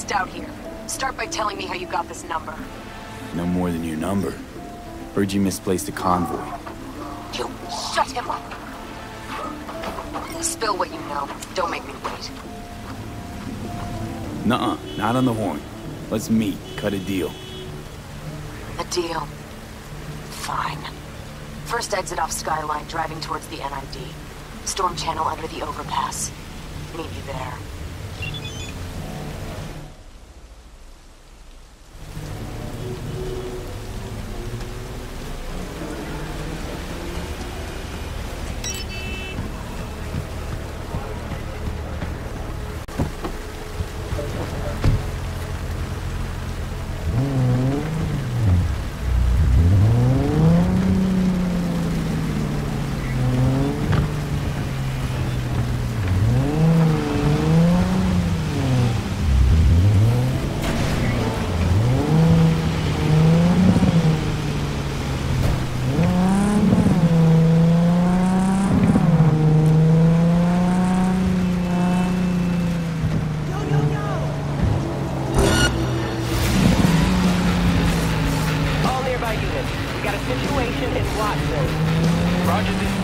Stout here. Start by telling me how you got this number. No more than your number. Heard you misplaced a convoy. You shut him up! Spill what you know. Don't make me wait. Nuh-uh, not on the horn. Let's meet, cut a deal. A deal. Fine. First exit off Skyline, driving towards the NID. Storm channel under the overpass. Meet you there.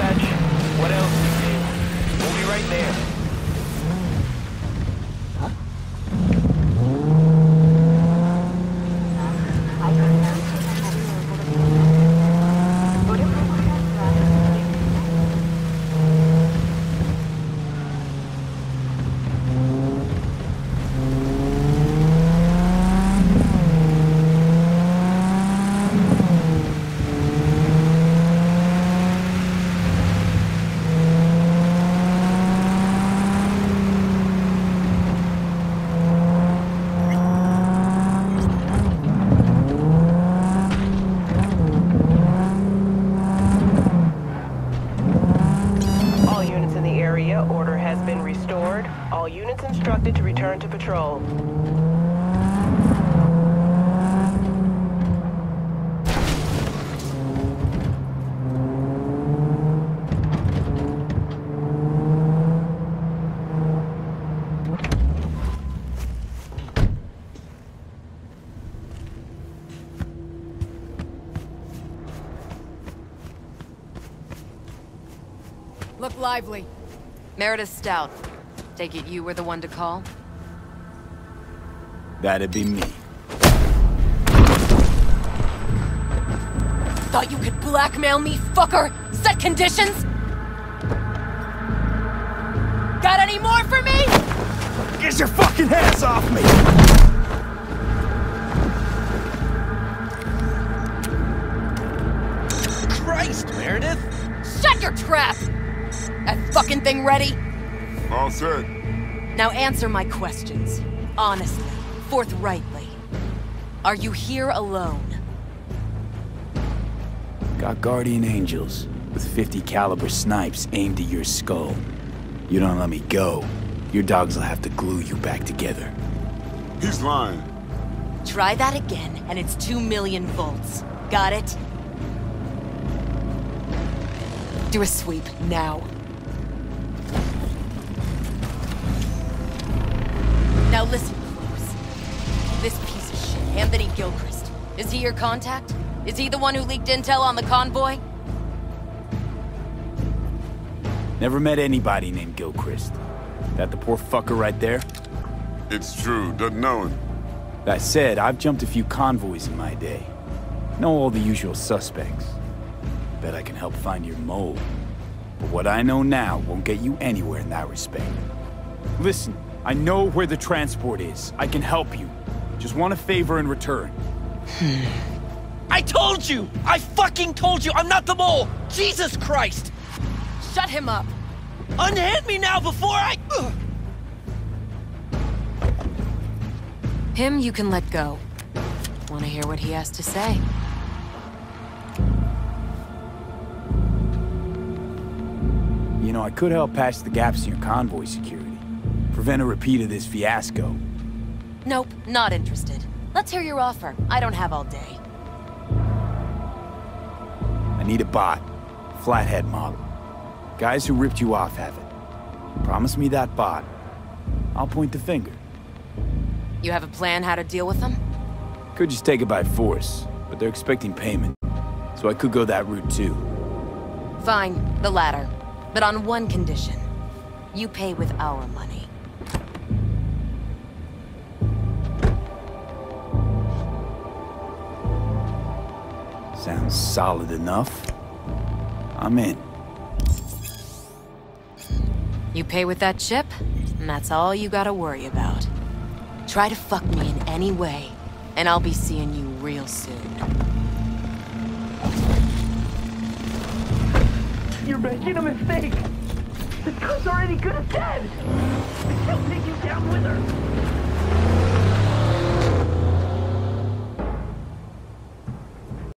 Dispatch. What else need? We'll be right there. All units in the area, order has been All units instructed to return to patrol. Look lively. Meredith Stout. Take it you were the one to call? That'd be me. Thought you could blackmail me, fucker? Set conditions? Got any more for me? Get your fucking hands off me! Christ, Meredith! Shut your trap! That fucking thing ready? All set. Now answer my questions. Honestly, forthrightly. Are you here alone? Got guardian angels with 50 caliber snipes aimed at your skull. You don't let me go, your dogs will have to glue you back together. He's lying. Try that again, and it's two million volts. Got it? Do a sweep, now. Now listen close. This piece of shit, Anthony Gilchrist. Is he your contact? Is he the one who leaked intel on the convoy? Never met anybody named Gilchrist. That the poor fucker right there? It's true. Doesn't know him. That said, I've jumped a few convoys in my day. Know all the usual suspects. Bet I can help find your mole. But what I know now won't get you anywhere in that respect. Listen, I know where the transport is. I can help you. Just want a favor in return. I told you! I fucking told you! I'm not the mole! Jesus Christ! Shut him up! Unhand me now before I. Ugh. Him you can let go. Want to hear what he has to say? You know, I could help patch the gaps in your convoy security. Prevent a repeat of this fiasco. Nope, not interested. Let's hear your offer. I don't have all day. I need a bot. Flathead model. Guys who ripped you off have it. Promise me that bot. I'll point the finger. You have a plan how to deal with them? Could just take it by force, but they're expecting payment. So I could go that route too. Fine, the latter. But on one condition. You pay with our money. Sounds solid enough. I'm in. You pay with that chip, and that's all you gotta worry about. Try to fuck me in any way, and I'll be seeing you real soon. You're making a mistake. This girl's already good as dead. I can't take you down with her.